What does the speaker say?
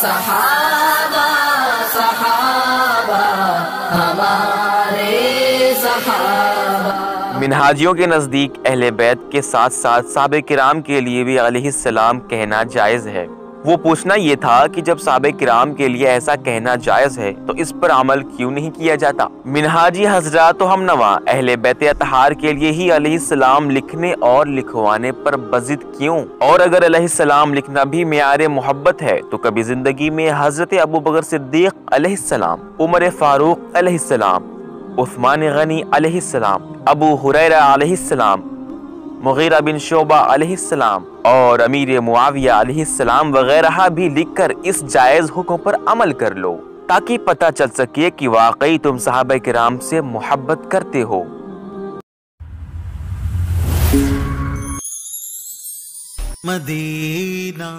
صحابہ صحابہ، ہمارے صحابہ۔ منہاجیوں کے نزدیک اہل بیت کے ساتھ ساتھ صحابہ کرام کے لیے بھی علیہ السلام کہنا جائز ہے۔ وہ پوچھنا یہ تھا کہ جب صحابہ کرام کے لیے ایسا کہنا جائز ہے تو اس پر عمل کیوں نہیں کیا جاتا؟ منہاجی حضرات و ہم نوا اہل بیت اتحار کے لیے ہی علیہ السلام لکھنے اور لکھوانے پر بزد کیوں؟ اور اگر علیہ السلام لکھنا بھی معیار محبت ہے تو کبھی زندگی میں حضرت ابو بکر صدیق علیہ السلام، عمر فاروق علیہ السلام، عثمان غنی علیہ السلام، ابو حریرہ علیہ السلام مغیرہ بن شعبہ علیہ السلام اور امیر معاویہ علیہ السلام وغیرہ بھی لکھ کر اس جائز حکم پر عمل کر لو، تاکہ پتہ چل سکے کہ واقعی تم صحابہ کرام سے محبت کرتے ہو۔ مدینہ